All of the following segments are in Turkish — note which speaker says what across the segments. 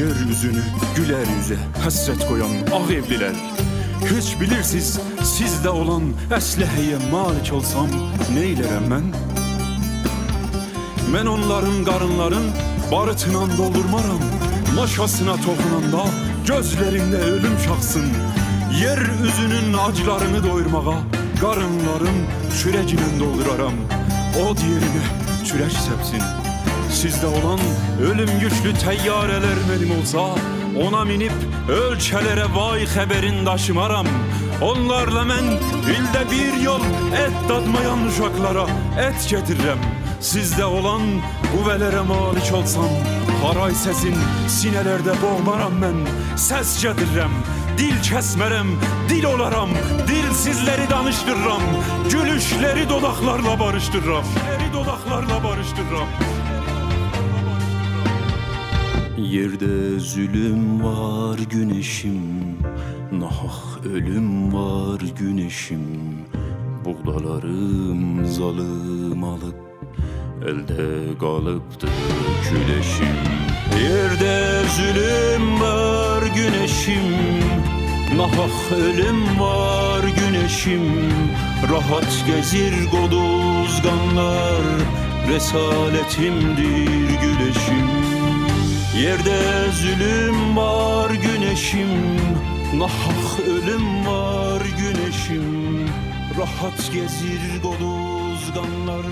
Speaker 1: Yeryüzünü güler yüze həsrət qoyan ağ evlilər Heç bilirsiz sizdə olan əsləhəyə malik olsam neylərəm mən? Mən onların qarınların barıtla doldurmaram Maşasına toxunanda gözlərində ölüm şaxsın Yer üzünün acılarını doyurmağa qarınlarım çürəklə dolduraram. O diyerinə çürək səpsin Sizdə olan ölüm yüklü təyyarələr mənim olsa Ona minib ölkələrə vay xəbərin daşımaram. Onlarla mən ildə bir yol et dadmayan uşaqlara et getirirəm Sizdə olan qüvvələrə malik olsam Haray səsin sinələrdə boğmaram mən Səs gətirirəm, dil kəsmərəm, dil olaram Dilsizləri danışdırıram, gülüşləri dodaqlarla barışdırıram Gülüşləri dodaqlarla barışdırıram
Speaker 2: Yerde zulüm var güneşim Nahak ölüm var güneşim. Buğdalarım zalım alıp Elde kalıptı küleşim Yerde zulüm var güneşim Nahak ölüm var güneşim. Rahat gezir goduzganlar Resaletimdir güleşim Yerde zulüm var güneşim Nahak ölüm var güneşim. Rahat gezir goduzganlar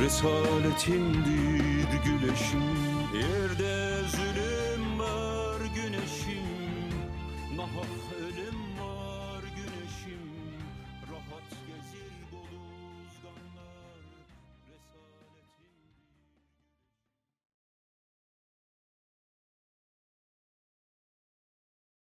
Speaker 2: Resaletimdir güleşim Yerde zulüm var güneşim Nahak ölüm var